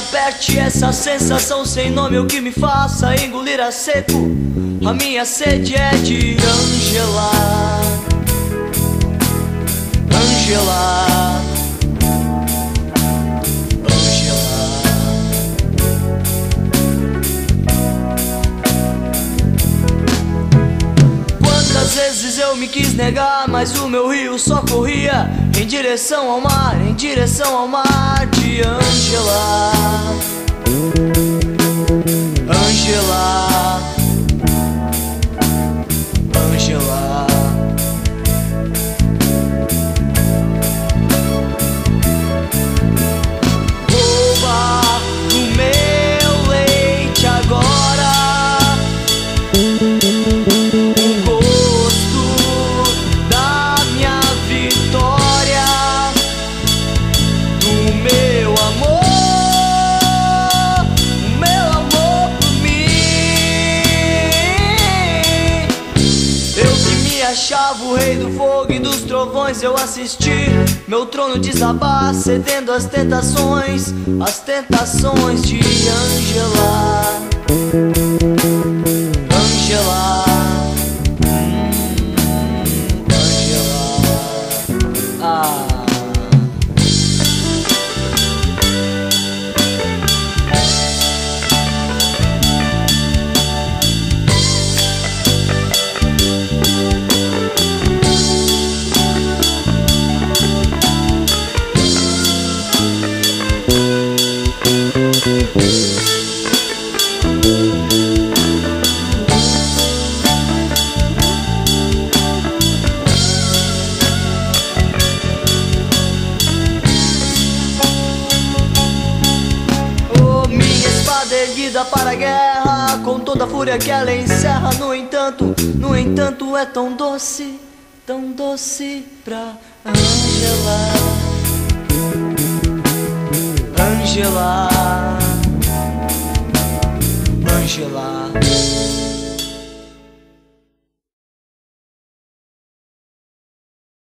aperte essa sensação sem nome o que me faça engolir a seco. A minha sede é de Angela. Angela. Angela. Quantas vezes eu me quis negar, mas o meu rio só corria em direção ao mar, em direção ao mar de Angela. Achava o rei do fogo e dos trovões, eu assisti meu trono desabar, cedendo às tentações, as tentações de Angela. Erguida para a guerra, com toda a fúria que ela encerra. No entanto, no entanto, é tão doce, tão doce pra Angela. Angela. Angela.